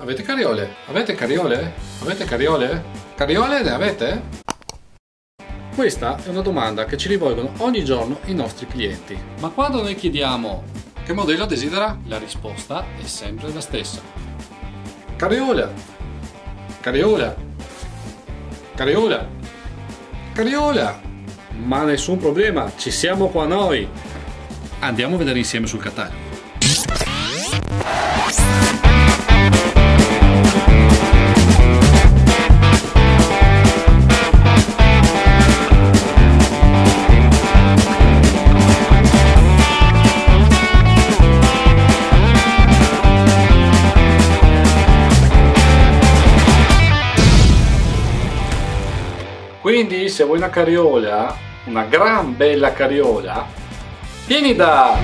Avete cariole? Avete cariole? Avete cariole? Cariole ne avete? Questa è una domanda che ci rivolgono ogni giorno i nostri clienti. Ma quando noi chiediamo che modello desidera, la risposta è sempre la stessa. Cariola! Cariola! Cariola! Cariola! Ma nessun problema, ci siamo qua noi! Andiamo a vedere insieme sul catalogo. Quindi se vuoi una carriola, una gran bella carriola, vieni da